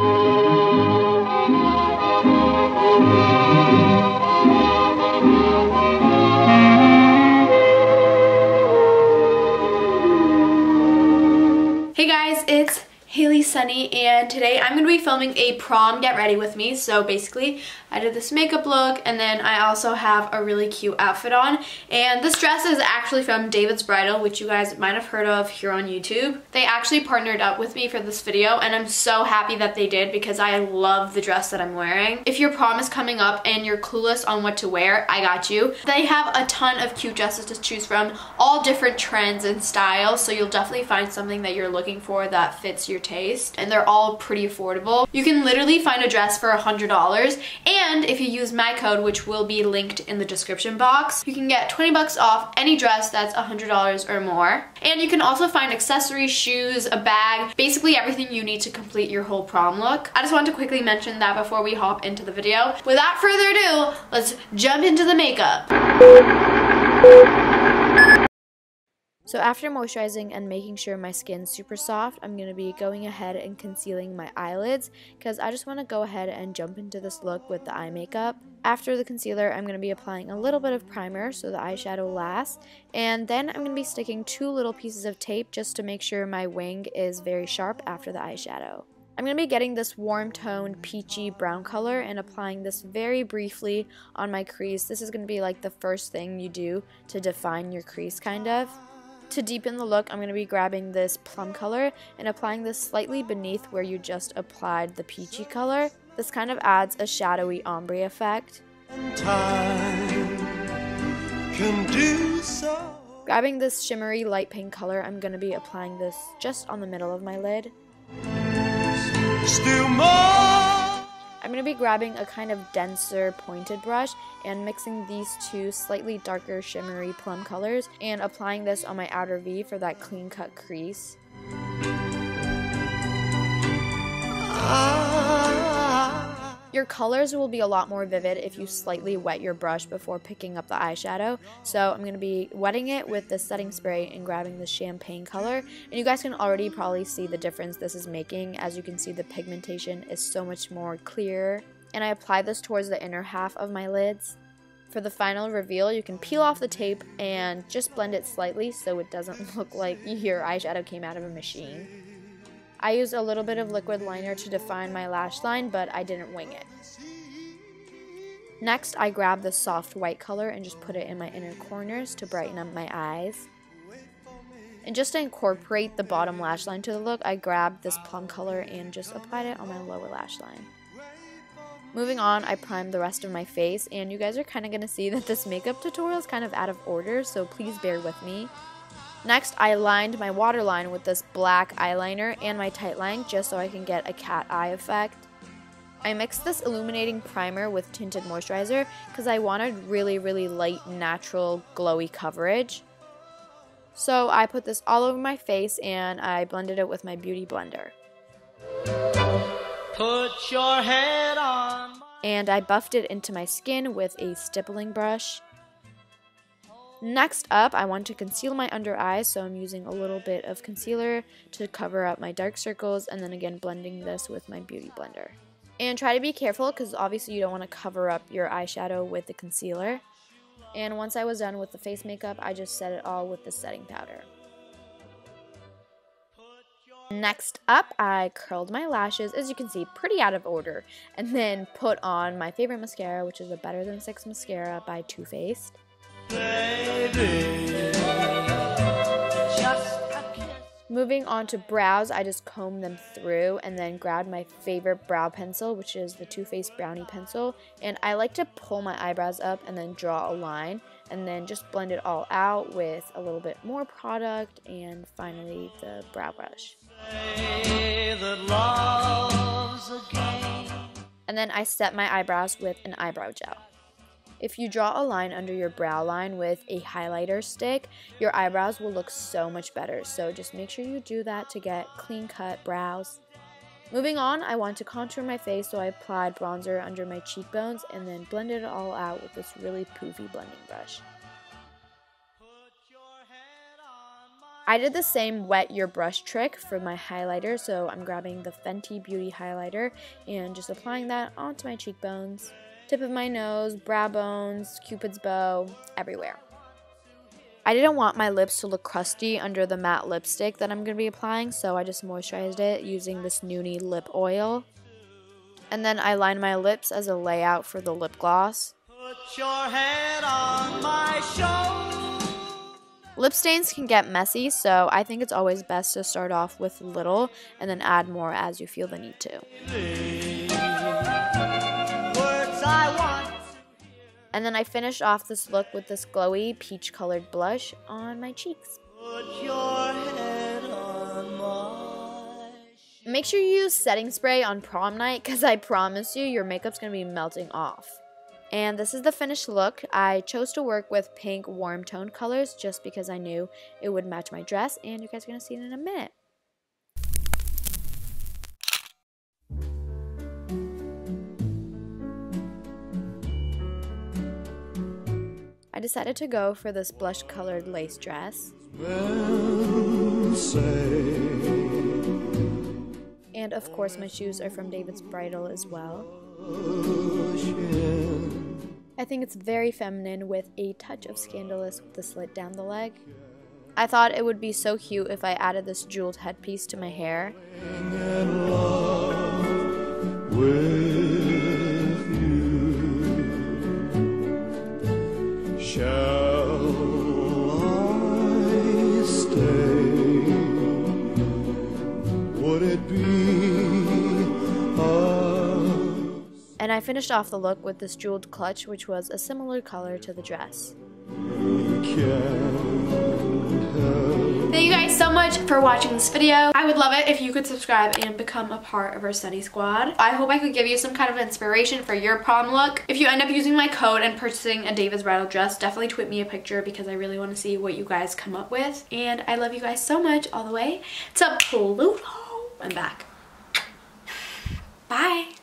Hey guys, it's Hailey Sani and today I'm going to be filming a prom get ready with me. So basically I did this makeup look and then I also have a really cute outfit on. And this dress is actually from David's Bridal, which you guys might have heard of here on YouTube. They actually partnered up with me for this video and I'm so happy that they did because I love the dress that I'm wearing. If your prom is coming up and you're clueless on what to wear, I got you. They have a ton of cute dresses to choose from, all different trends and styles, so you'll definitely find something that you're looking for that fits your taste. And they're all pretty affordable. You can literally find a dress for a $100 and if you use my code, which will be linked in the description box, you can get 20 bucks off any dress that's $100 or more. And you can also find accessories, shoes, a bag, basically everything you need to complete your whole prom look. I just want to quickly mention that before we hop into the video. Without further ado, let's jump into the makeup. So after moisturizing and making sure my skin's super soft, I'm going to be going ahead and concealing my eyelids because I just want to go ahead and jump into this look with the eye makeup. After the concealer, I'm going to be applying a little bit of primer so the eyeshadow lasts, and then I'm going to be sticking two little pieces of tape just to make sure my wing is very sharp after the eyeshadow. I'm going to be getting this warm toned peachy brown color and applying this very briefly on my crease. This is going to be like the first thing you do to define your crease kind of. To deepen the look, I'm going to be grabbing this plum color and applying this slightly beneath where you just applied the peachy color. This kind of adds a shadowy ombre effect. So. Grabbing this shimmery light pink color, I'm going to be applying this just on the middle of my lid. I'm going to be grabbing a kind of denser pointed brush and mixing these two slightly darker shimmery plum colors and applying this on my outer V for that clean cut crease. Ah. Your colors will be a lot more vivid if you slightly wet your brush before picking up the eyeshadow. So I'm going to be wetting it with the setting spray and grabbing the champagne color. And you guys can already probably see the difference this is making. As you can see, the pigmentation is so much more clear. And I apply this towards the inner half of my lids. For the final reveal, you can peel off the tape and just blend it slightly so it doesn't look like your eyeshadow came out of a machine. I used a little bit of liquid liner to define my lash line, but I didn't wing it. Next, I grabbed the soft white color and just put it in my inner corners to brighten up my eyes. And just to incorporate the bottom lash line to the look, I grabbed this plum color and just applied it on my lower lash line. Moving on, I primed the rest of my face, and you guys are kind of going to see that this makeup tutorial is kind of out of order, so please bear with me. Next, I lined my waterline with this black eyeliner and my Tightline just so I can get a cat eye effect. I mixed this illuminating primer with tinted moisturizer because I wanted really, really light, natural, glowy coverage. So I put this all over my face and I blended it with my Beauty Blender. Put your head on. And I buffed it into my skin with a stippling brush. Next up, I want to conceal my under eyes, so I'm using a little bit of concealer to cover up my dark circles, and then again blending this with my Beauty Blender. And try to be careful, because obviously you don't want to cover up your eyeshadow with the concealer. And once I was done with the face makeup, I just set it all with the setting powder. Next up, I curled my lashes, as you can see, pretty out of order, and then put on my favorite mascara, which is a Better Than Sex mascara by Too Faced. Moving on to brows, I just comb them through and then grab my favorite brow pencil, which is the Too Faced Brownie Pencil. And I like to pull my eyebrows up and then draw a line and then just blend it all out with a little bit more product and finally the brow brush. And then I set my eyebrows with an eyebrow gel. If you draw a line under your brow line with a highlighter stick, your eyebrows will look so much better. So just make sure you do that to get clean cut brows. Moving on, I want to contour my face, so I applied bronzer under my cheekbones and then blended it all out with this really poofy blending brush. I did the same wet your brush trick for my highlighter, so I'm grabbing the Fenty Beauty highlighter and just applying that onto my cheekbones, tip of my nose, brow bones, cupid's bow, everywhere. I didn't want my lips to look crusty under the matte lipstick that I'm going to be applying, so I just moisturized it using this Nooni lip oil. And then I lined my lips as a layout for the lip gloss. Lip stains can get messy, so I think it's always best to start off with little and then add more as you feel the need to. And then I finished off this look with this glowy peach colored blush on my cheeks. Make sure you use setting spray on prom night because I promise you your makeup's going to be melting off. And this is the finished look. I chose to work with pink warm tone colors just because I knew it would match my dress and you guys are going to see it in a minute. Decided to go for this blush colored lace dress. And of course my shoes are from David's Bridal as well. I think it's very feminine with a touch of scandalous with the slit down the leg. I thought it would be so cute if I added this jeweled headpiece to my hair. And I finished off the look with this jeweled clutch, which was a similar color to the dress. Thank you guys so much for watching this video. I would love it if you could subscribe and become a part of our study squad. I hope I could give you some kind of inspiration for your prom look. If you end up using my code and purchasing a David's bridal dress, definitely tweet me a picture because I really want to see what you guys come up with. And I love you guys so much all the way to Pluto. I'm back. Bye.